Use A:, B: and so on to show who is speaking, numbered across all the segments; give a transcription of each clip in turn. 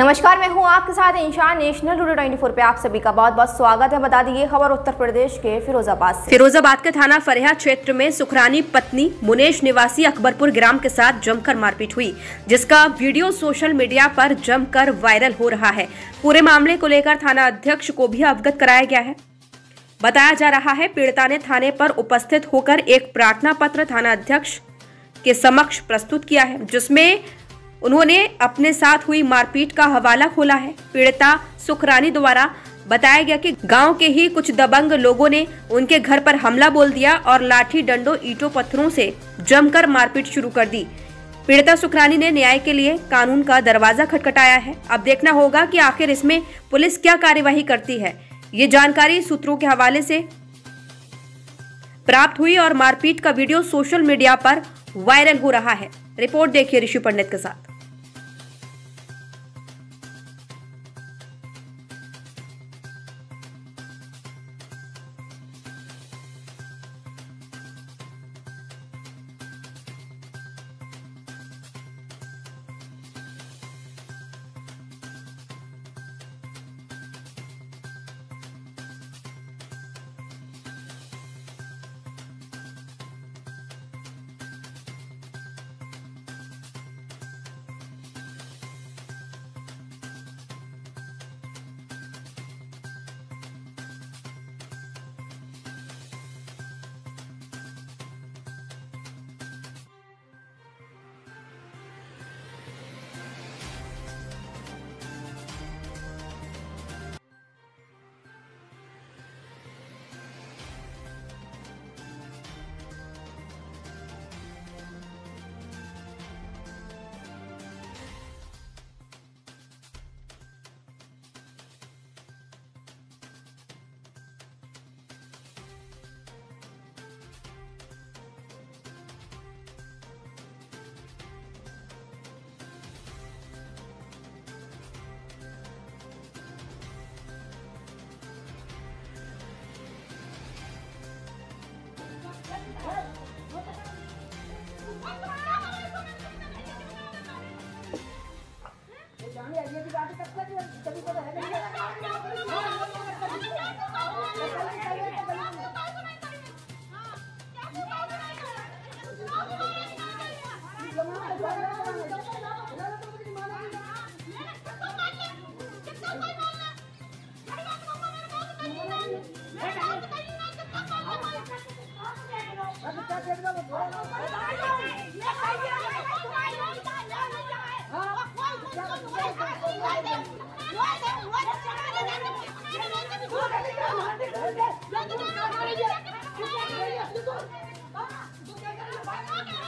A: नमस्कार, मैं हूँ आपके साथ इंशान नेशनल ट्वेंटी फोर पे आप सभी का बहुत बहुत स्वागत है। बता दी ये खबर उत्तर प्रदेश के फिरोजाबाद से।
B: फिरोजाबाद के थाना फरेहा क्षेत्र में सुखरानी पत्नी मुनेश निवासी अकबरपुर ग्राम के साथ जमकर मारपीट हुई, जिसका वीडियो सोशल मीडिया पर जमकर वायरल हो रहा है। पूरे मामले को लेकर थाना अध्यक्ष को भी अवगत कराया गया है। बताया जा रहा है, पीड़िता ने थाने पर उपस्थित होकर एक प्रार्थना पत्र थाना अध्यक्ष के समक्ष प्रस्तुत किया है, जिसमें उन्होंने अपने साथ हुई मारपीट का हवाला खोला है। पीड़िता सुखरानी द्वारा बताया गया कि गाँव के ही कुछ दबंग लोगों ने उनके घर पर हमला बोल दिया और लाठी डंडों, ईंटों, पत्थरों से जमकर मारपीट शुरू कर दी। पीड़िता सुखरानी ने न्याय के लिए कानून का दरवाज़ा खटखटाया है। अब देखना होगा कि आखिर इसमें पुलिस क्या कार्यवाही करती है। ये जानकारी सूत्रों के हवाले से प्राप्त हुई और मारपीट का वीडियो सोशल मीडिया पर वायरल हो रहा है। रिपोर्ट देखिए ऋषि पंडित के साथ। Let's go.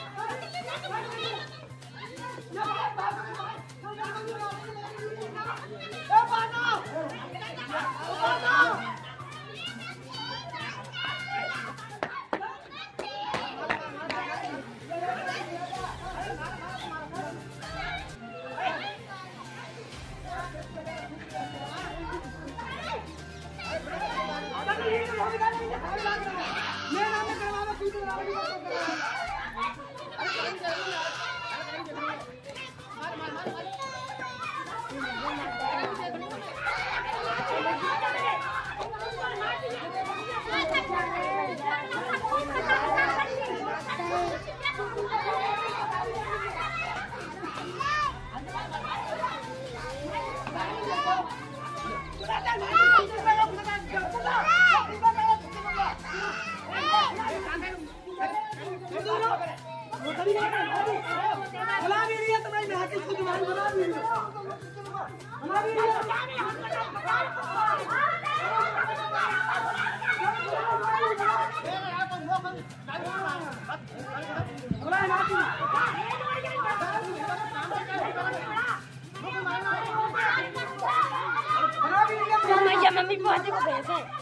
B: Gracias.
C: बना भी रही है तो भाई मैं आके इसको बना भी रही हूँ बना भी रही है बना है तो
D: मम्मी मम्मी गए